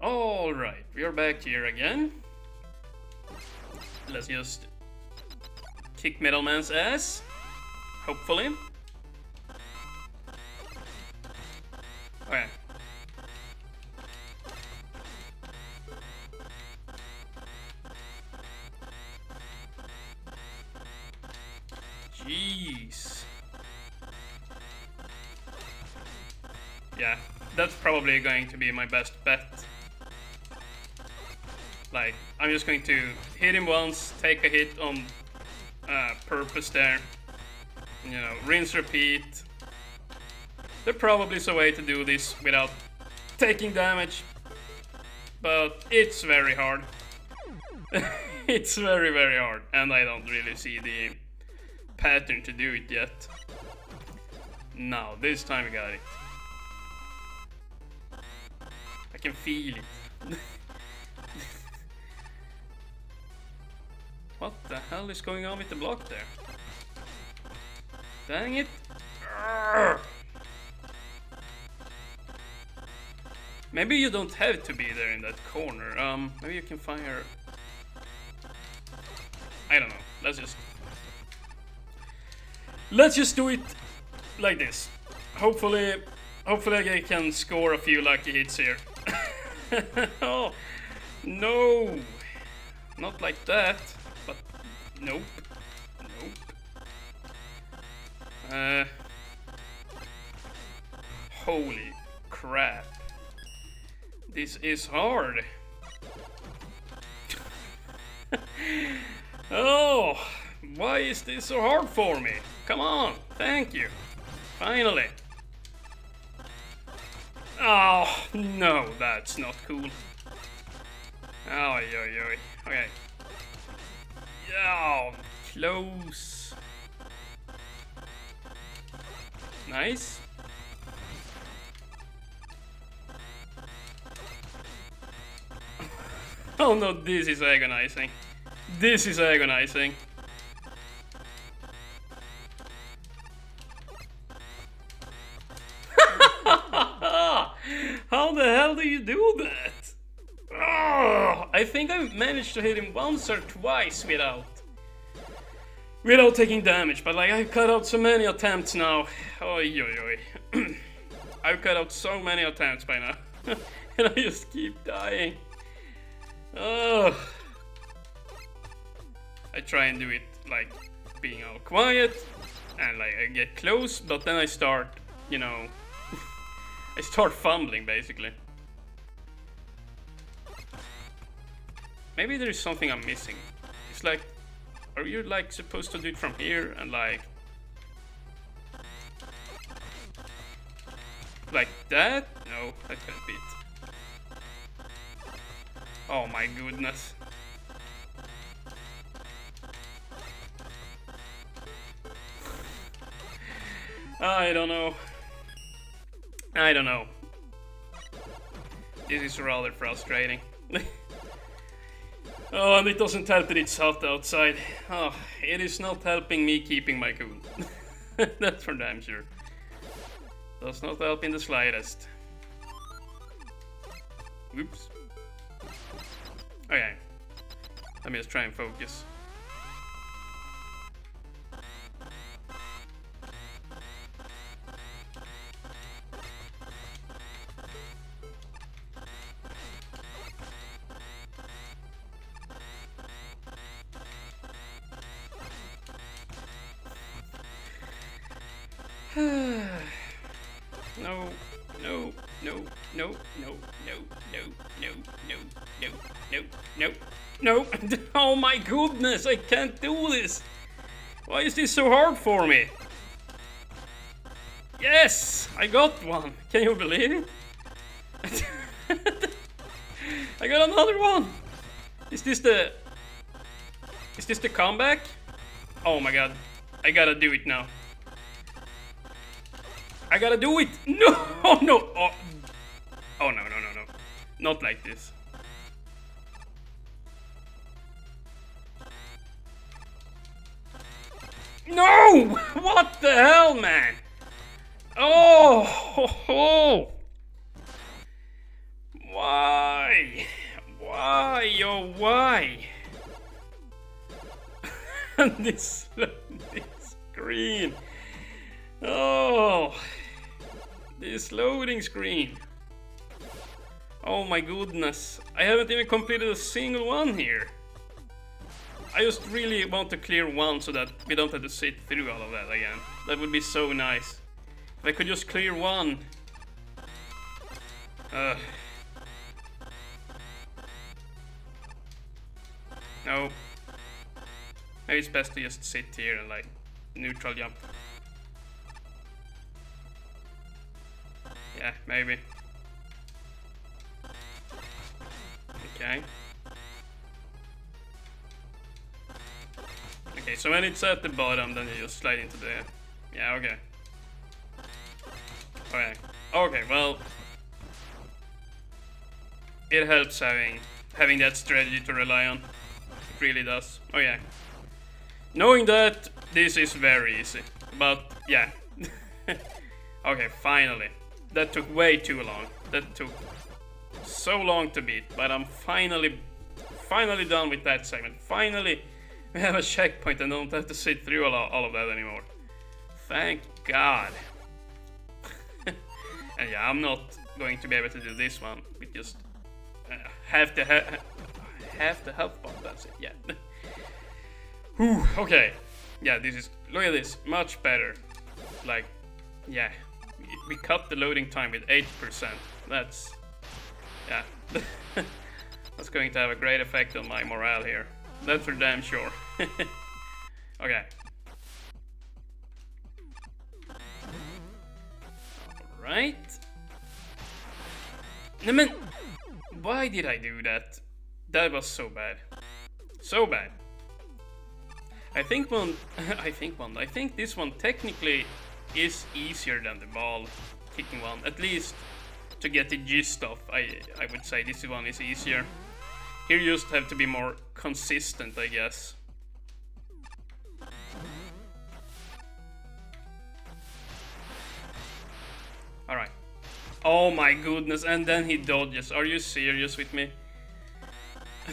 Alright, we are back here again. Let's just kick Metalman's ass. Hopefully. Jeez. Yeah, that's probably going to be my best bet. Like, I'm just going to hit him once, take a hit on uh, purpose there. You know, rinse, repeat. There probably is a way to do this without taking damage. But it's very hard. it's very, very hard. And I don't really see the pattern to do it yet. Now, this time we got it. I can feel it. what the hell is going on with the block there? Dang it! Arrgh. Maybe you don't have to be there in that corner. Um, maybe you can fire... I don't know. Let's just... Let's just do it like this. Hopefully, hopefully I can score a few lucky hits here. oh, no. Not like that, nope. Nope. Uh, holy crap. This is hard. oh, why is this so hard for me? Come on, thank you. Finally. Oh, no, that's not cool. Oh, yo, yo. Okay. Yeah, close. Nice. Oh no, this is agonizing. This is agonizing. How the hell do you do that? Oh, I think I managed to hit him once or twice without without taking damage, but like I've cut out so many attempts now. Oi oi oi. I've cut out so many attempts by now. and I just keep dying. Oh. I try and do it like being all quiet and like I get close, but then I start, you know, I start fumbling basically. Maybe there is something I'm missing. It's like, are you like supposed to do it from here and like, like that? No, that can't be it. Oh my goodness. I don't know. I don't know. This is rather frustrating. oh, and it doesn't help that it's hot outside. Oh, it is not helping me keeping my cool. That's for damn sure. Does not help in the slightest. Oops. Okay. Let me just try and focus. No, no, no. Oh my goodness, I can't do this. Why is this so hard for me? Yes, I got one. Can you believe it? I got another one. Is this the... Is this the comeback? Oh my god. I gotta do it now. I gotta do it! No! Oh no! Oh, oh no, no, no, no. Not like this. No! What the hell, man? Oh! oh. Why? Why? Why? Oh, why? this, this screen. Oh, this loading screen. Oh my goodness. I haven't even completed a single one here. I just really want to clear one so that we don't have to sit through all of that again. That would be so nice. If I could just clear one. Uh. No. Maybe it's best to just sit here and like neutral jump. Yeah, maybe. So when it's at the bottom, then you just slide into the... Yeah, okay. Okay. Okay, well... It helps having having that strategy to rely on. It really does. Oh yeah. Knowing that, this is very easy. But, yeah. okay, finally. That took way too long. That took so long to beat, but I'm finally, finally done with that segment. Finally, we have a checkpoint and don't have to sit through all, of that anymore. Thank God. and yeah, I'm not going to be able to do this one with just uh, half the ha half the health bar. That's it. Yeah. Whew, okay. Yeah, this is look at this, much better. Like, yeah, we cut the loading time with eight percent. That's yeah. That's going to have a great effect on my morale here. That's for damn sure. okay. Right. Alright. man, why did I do that? That was so bad. So bad. I think one, I think one, I think this one technically is easier than the ball kicking one. At least to get the gist of, I, I would say this one is easier. Here you just have to be more consistent, I guess. Alright. Oh my goodness, and then he dodges. Are you serious with me?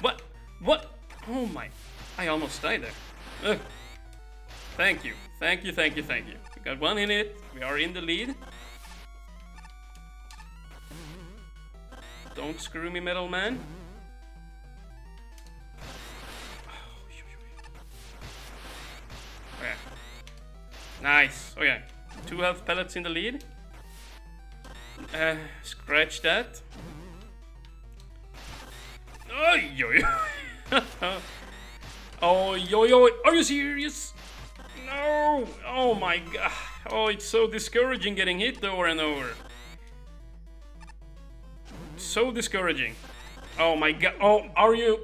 what? What? Oh my... I almost died there. Ugh. Thank you. Thank you, thank you, thank you. We got one in it. We are in the lead. Don't screw me, metal man. Okay. Nice. Okay. Two health pellets in the lead. Uh, scratch that. Oh, yo, yo. oh, yo, yo. Are you serious? No! Oh my god. Oh, it's so discouraging getting hit over and over. So discouraging. Oh my god. Oh, are you...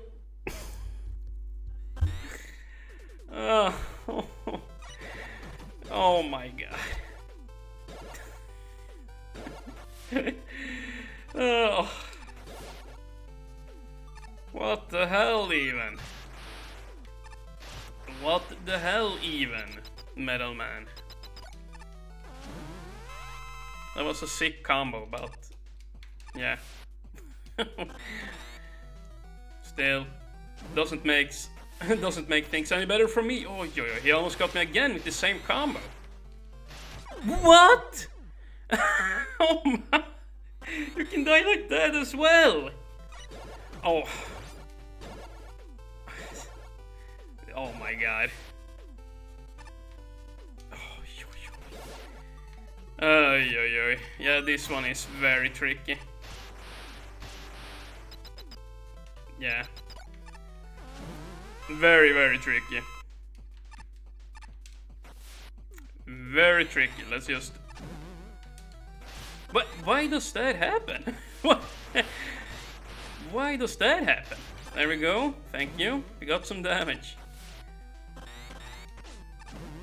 oh. oh my god. oh. What the hell even? What the hell even, Metal Man? That was a sick combo, but yeah. Still, doesn't make doesn't make things any better for me. Oh, yo, yo, he almost got me again with the same combo. What? oh my! You can die like that as well. Oh. Oh my god. Oh, yo, yo. Yeah, this one is very tricky. Yeah. Very, very tricky. Very tricky. Let's just... But why does that happen? What? why does that happen? There we go. Thank you. We got some damage.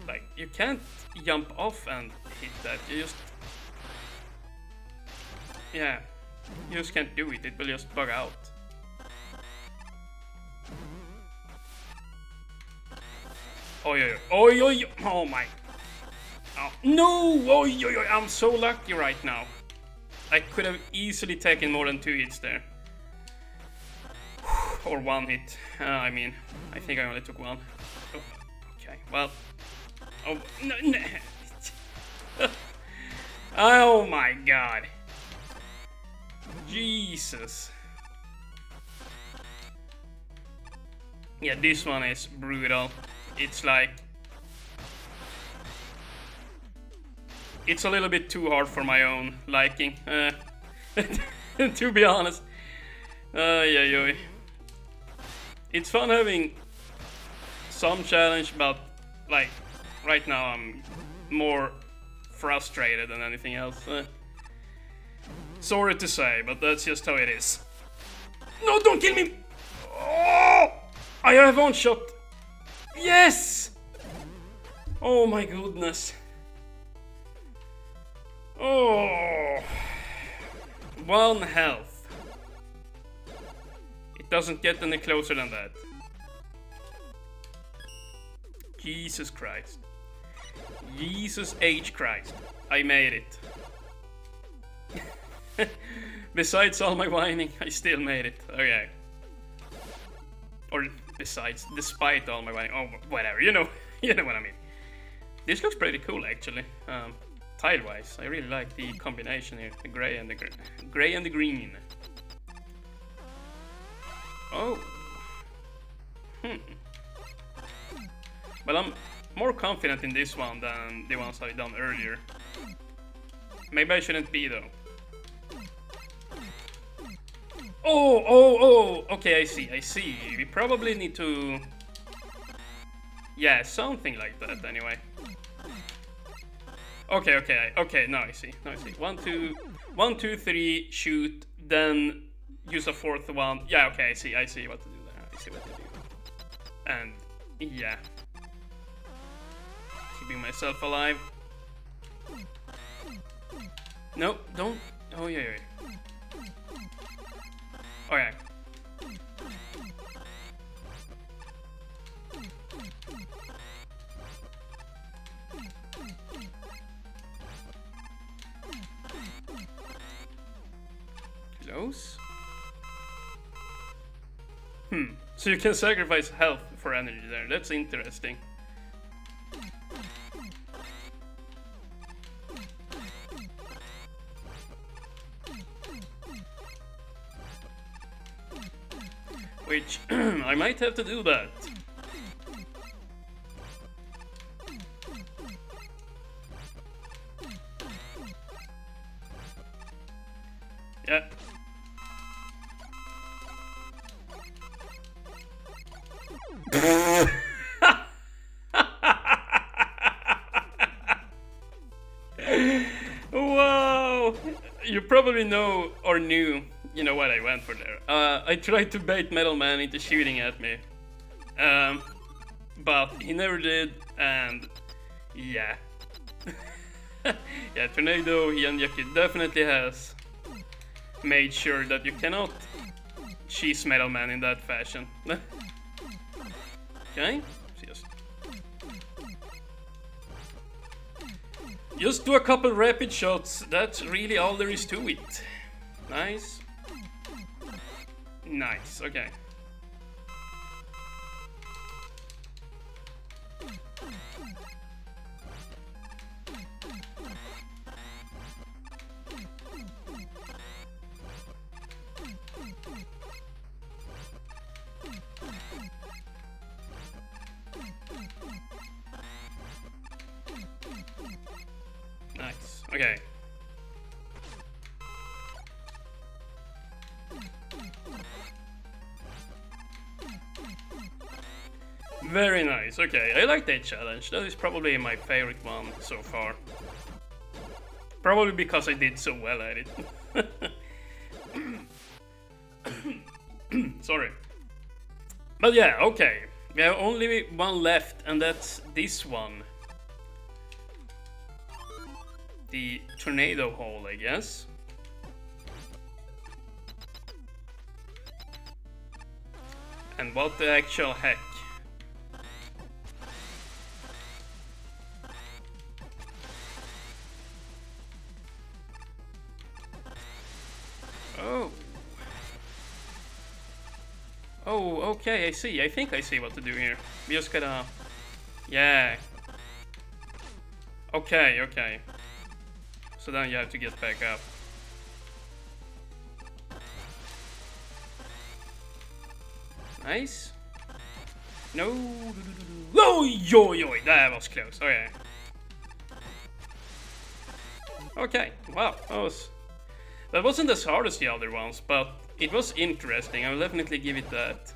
Like, you can't jump off and hit that. You just... Yeah. You just can't do it. It will just bug out. Oh yeah. Oh yeah. Oh my. Oh, no! Oh, yo, I'm so lucky right now. I could have easily taken more than two hits there. or one hit. Uh, I mean, I think I only took one. Oh, okay, well. Oh, no, no. oh my god. Jesus. Yeah, this one is brutal. It's like... It's a little bit too hard for my own liking. Uh, to be honest. Yeah, yeah. It's fun having some challenge, but like right now I'm more frustrated than anything else. Uh, sorry to say, but that's just how it is. No, don't kill me! Oh! I have one shot. Yes! Oh my goodness. Oh. One health. It doesn't get any closer than that. Jesus Christ. Jesus H. Christ. I made it. Besides all my whining, I still made it. Okay. Or besides, despite all my. Oh, whatever. You know, you know what I mean. This looks pretty cool, actually. Um, Tile-wise, I really like the combination here. The gray and the gr gray and the green. Oh. Hmm. But I'm more confident in this one than the ones I've done earlier. Maybe I shouldn't be though. Oh, oh, oh, okay, I see, I see. We probably need to... Yeah, something like that anyway. Okay, okay, okay, now I see, now I see. One, two, one, two, three, shoot, then use a fourth one. Yeah, okay, I see, I see what to do there. I see what to do. And, yeah keeping myself alive. No, don't. So you can sacrifice health for energy there. That's interesting. Which, I might have to do that. Yeah. Probably know or knew you know what I went for there. Uh, I tried to bait Metal Man into shooting at me. Um, but he never did, and yeah. yeah, Tornado hyenyaku definitely has made sure that you cannot cheese Metal Man in that fashion. okay, just... Do a couple rapid shots, that's really all there is to it. Nice. Nice, okay. Okay. Very nice, okay. I like that challenge. That is probably my favorite one so far. Probably because I did so well at it. Sorry. But yeah, okay. We have only one left, and that's this one the tornado hole, I guess. And what the actual heck? Oh. Oh, okay, I see. I think I see what to do here. We just gotta... Yeah. Okay, okay. So then you have to get back up. Nice. No. Oh, yo, yo, that was close. Okay. Okay, wow, that was... That wasn't as hard as the other ones, but it was interesting. I will definitely give it that.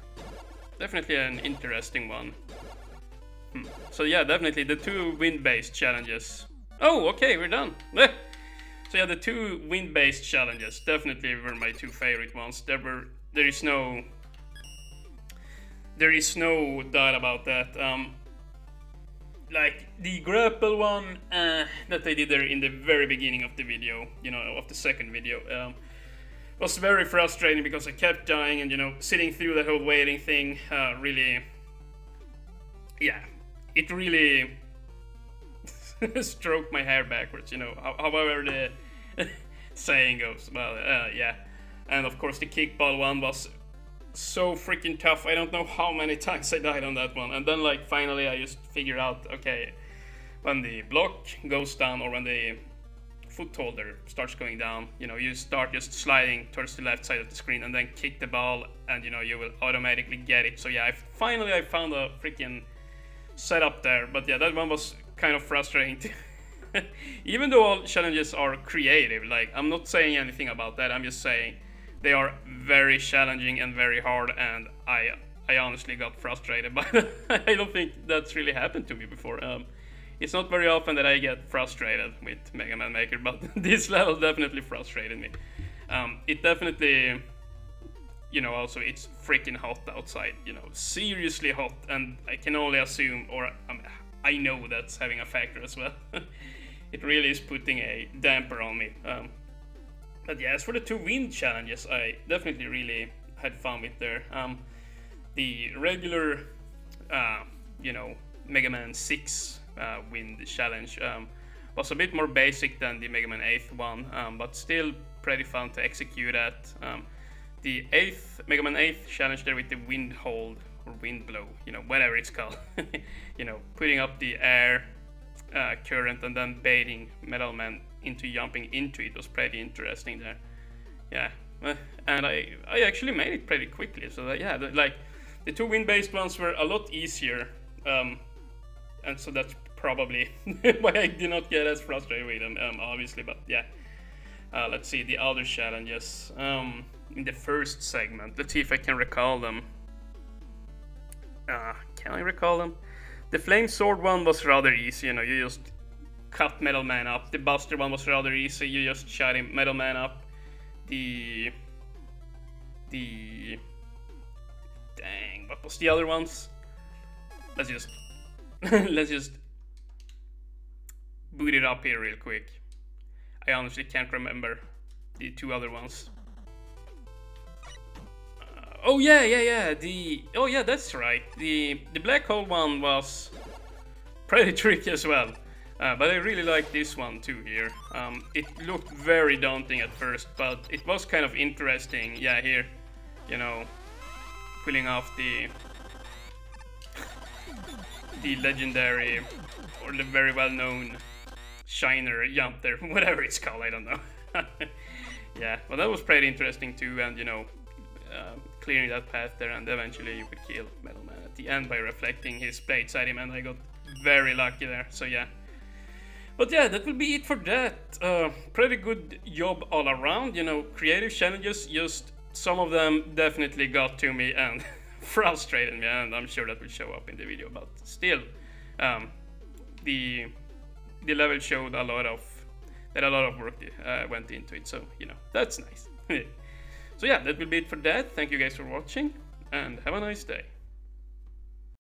Definitely an interesting one. Hmm. So yeah, definitely the two wind-based challenges. Oh, okay, we're done. Yeah, the two wind-based challenges definitely were my two favorite ones. There were, there is no, there is no doubt about that. Um, like the grapple one uh, that they did there in the very beginning of the video, you know, of the second video, um, was very frustrating because I kept dying and you know sitting through the whole waiting thing. Uh, really, yeah, it really stroked my hair backwards. You know, however the saying goes. Well, uh, yeah, and of course the kickball one was so freaking tough. I don't know how many times I died on that one. And then like finally I just figured out, okay, when the block goes down or when the foot holder starts going down, you know, you start just sliding towards the left side of the screen and then kick the ball and you know, you will automatically get it. So yeah, I finally I found a freaking setup there. But yeah, that one was kind of frustrating. Even though all challenges are creative, like I'm not saying anything about that, I'm just saying they are very challenging and very hard, and I I honestly got frustrated by. I don't think that's really happened to me before. Um, it's not very often that I get frustrated with Mega Man Maker, but this level definitely frustrated me. Um, it definitely, you know, also it's freaking hot outside, you know, seriously hot, and I can only assume, or um, I know that's having a factor as well. It really is putting a damper on me. Um, but yeah, as for the two wind challenges, I definitely really had fun with there. Um, the regular, uh, you know, Mega Man 6 uh, wind challenge um, was a bit more basic than the Mega Man 8 one, um, but still pretty fun to execute at. Um, the 8th, Mega Man 8 challenge there with the wind hold, or wind blow, you know, whatever it's called. you know, putting up the air uh, current and then baiting Metal Man into jumping into it was pretty interesting there. Yeah, uh, and I I actually made it pretty quickly. So that, yeah, the, like the two wind-based ones were a lot easier, um, and so that's probably why I did not get as frustrated with them, um, obviously. But yeah, uh, let's see the other challenges um, in the first segment. Let's see if I can recall them. Uh, can I recall them? The flame sword one was rather easy. You know, you just cut Metal Man up. The Buster one was rather easy. You just shot him Metal Man up. The the dang, what was the other ones? Let's just let's just boot it up here real quick. I honestly can't remember the two other ones. Oh yeah, yeah, yeah. The oh yeah, that's right. The the black hole one was pretty tricky as well. Uh, but I really like this one too here. Um, it looked very daunting at first, but it was kind of interesting. Yeah, here, you know, pulling off the the legendary or the very well-known shiner jump there, whatever it's called, I don't know. yeah, well that was pretty interesting too, and you know, uh, clearing that path there, and eventually you could kill Metal Man at the end by reflecting his blades at him, and I got very lucky there. So yeah. But yeah, that will be it for that. Uh, pretty good job all around. You know, creative challenges, just some of them definitely got to me and frustrated me, and I'm sure that will show up in the video. But still, um, the the level showed a lot of that a lot of work uh, went into it. So you know, that's nice. so yeah, that will be it for that. Thank you guys for watching, and have a nice day.